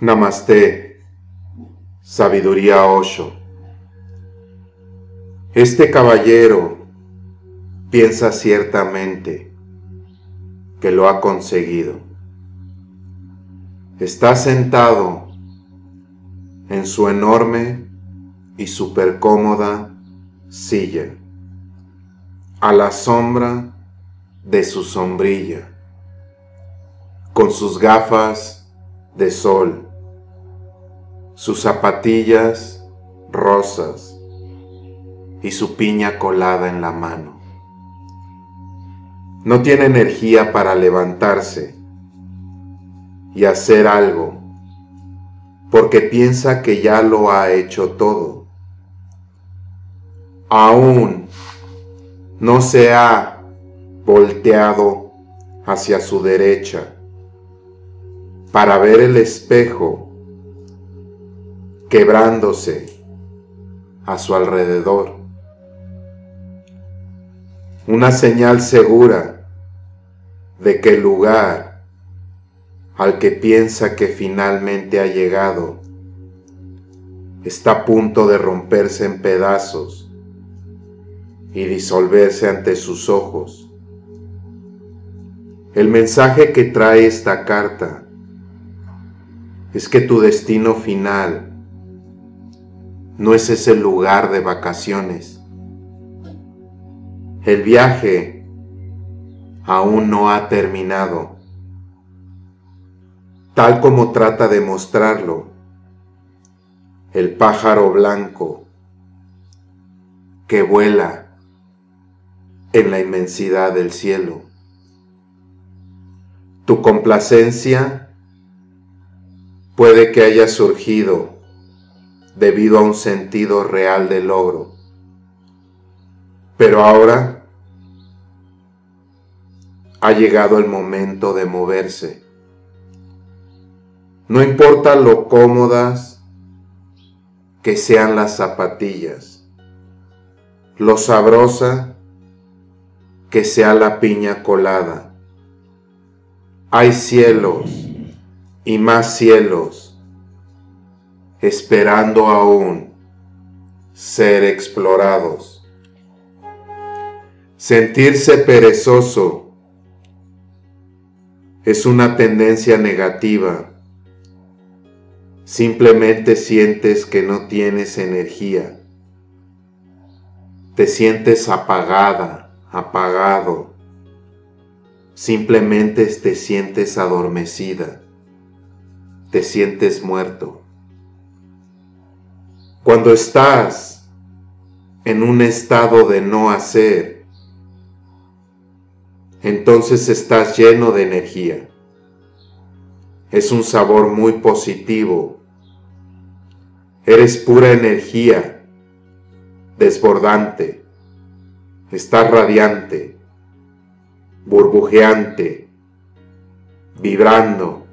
Namaste, sabiduría Osho. Este caballero piensa ciertamente que lo ha conseguido. Está sentado en su enorme y super cómoda silla, a la sombra de su sombrilla, con sus gafas de sol, sus zapatillas rosas y su piña colada en la mano. No tiene energía para levantarse y hacer algo porque piensa que ya lo ha hecho todo. Aún no se ha volteado hacia su derecha para ver el espejo quebrándose a su alrededor. Una señal segura de que el lugar al que piensa que finalmente ha llegado está a punto de romperse en pedazos y disolverse ante sus ojos. El mensaje que trae esta carta es que tu destino final no es ese lugar de vacaciones. El viaje aún no ha terminado, tal como trata de mostrarlo el pájaro blanco que vuela en la inmensidad del cielo. Tu complacencia puede que haya surgido debido a un sentido real de logro. Pero ahora ha llegado el momento de moverse. No importa lo cómodas que sean las zapatillas, lo sabrosa que sea la piña colada. Hay cielos y más cielos, esperando aún ser explorados. Sentirse perezoso es una tendencia negativa. Simplemente sientes que no tienes energía. Te sientes apagada, apagado. Simplemente te sientes adormecida te sientes muerto. Cuando estás en un estado de no hacer, entonces estás lleno de energía. Es un sabor muy positivo. Eres pura energía, desbordante. Estás radiante, burbujeante, vibrando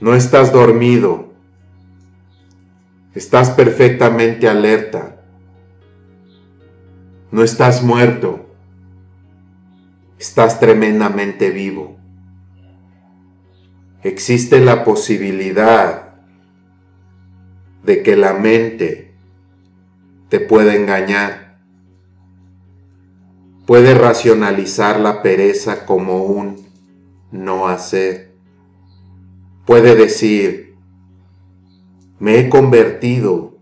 no estás dormido. Estás perfectamente alerta. No estás muerto. Estás tremendamente vivo. Existe la posibilidad de que la mente te pueda engañar. Puede racionalizar la pereza como un no hacer puede decir, me he convertido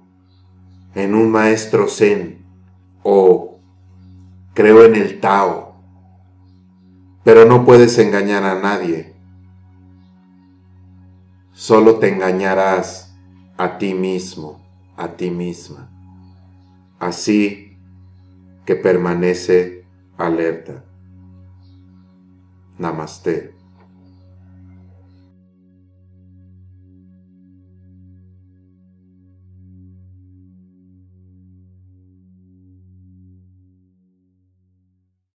en un maestro zen o creo en el Tao, pero no puedes engañar a nadie. Solo te engañarás a ti mismo, a ti misma. Así que permanece alerta. Namaste.